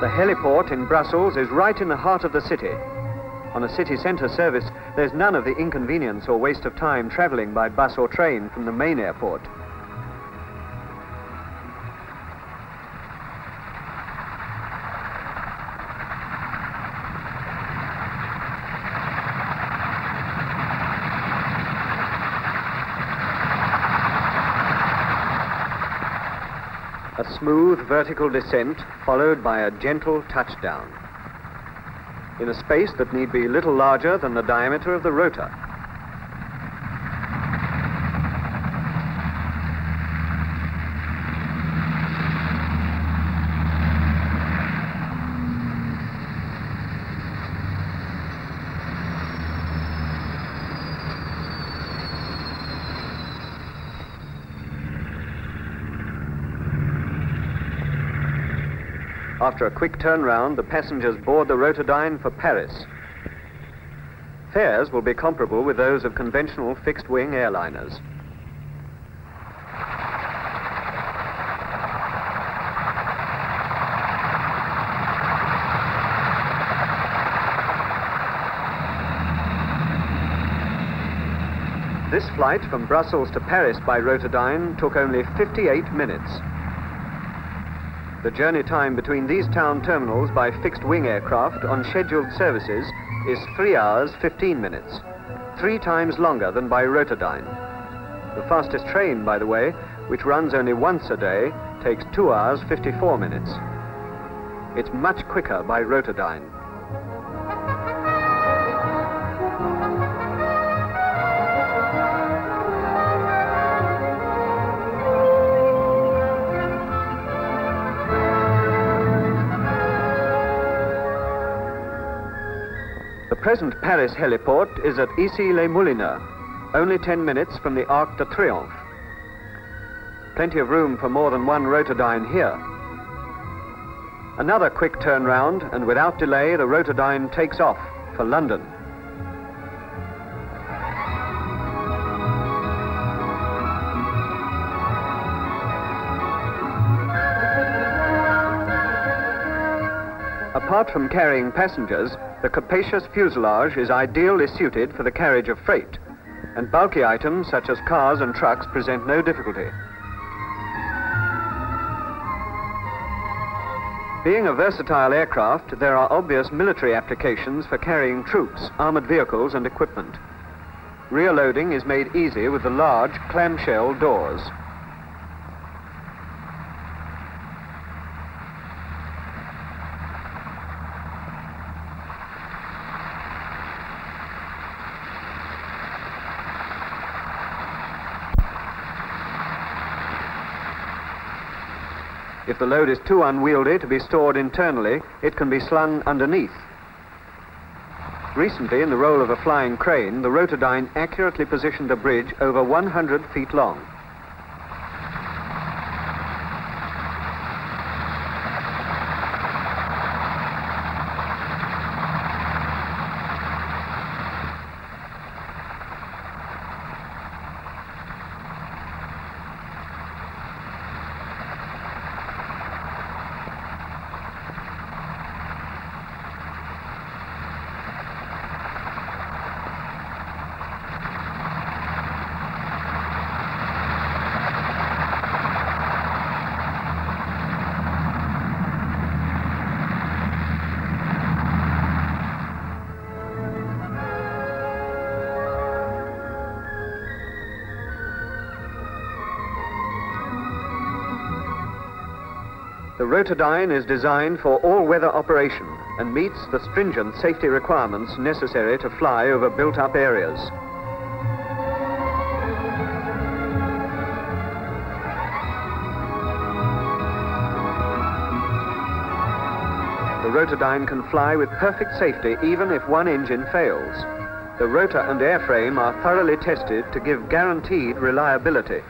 The heliport in Brussels is right in the heart of the city. On a city centre service, there's none of the inconvenience or waste of time travelling by bus or train from the main airport. A smooth vertical descent followed by a gentle touchdown. In a space that need be little larger than the diameter of the rotor. After a quick turnaround, the passengers board the Rotodyne for Paris. Fares will be comparable with those of conventional fixed-wing airliners. This flight from Brussels to Paris by Rotodyne took only 58 minutes. The journey time between these town terminals by fixed wing aircraft on scheduled services is 3 hours 15 minutes, three times longer than by Rotodyne. The fastest train, by the way, which runs only once a day, takes 2 hours 54 minutes. It's much quicker by Rotodyne. The present Paris heliport is at Issy-les-Moulineaux, only 10 minutes from the Arc de Triomphe. Plenty of room for more than one Rotodyne here. Another quick turnaround, and without delay, the Rotodyne takes off for London. Apart from carrying passengers, the capacious fuselage is ideally suited for the carriage of freight, and bulky items such as cars and trucks present no difficulty. Being a versatile aircraft, there are obvious military applications for carrying troops, armored vehicles and equipment. Rear loading is made easy with the large clamshell doors. If the load is too unwieldy to be stored internally, it can be slung underneath. Recently, in the role of a flying crane, the Rotodyne accurately positioned a bridge over 100 feet long. Rotodyne is designed for all-weather operation and meets the stringent safety requirements necessary to fly over built-up areas. The Rotodyne can fly with perfect safety even if one engine fails. The rotor and airframe are thoroughly tested to give guaranteed reliability.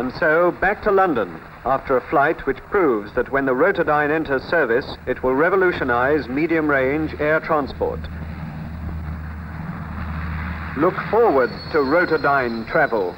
And so back to London after a flight which proves that when the Rotodyne enters service, it will revolutionize medium-range air transport. Look forward to Rotodyne travel.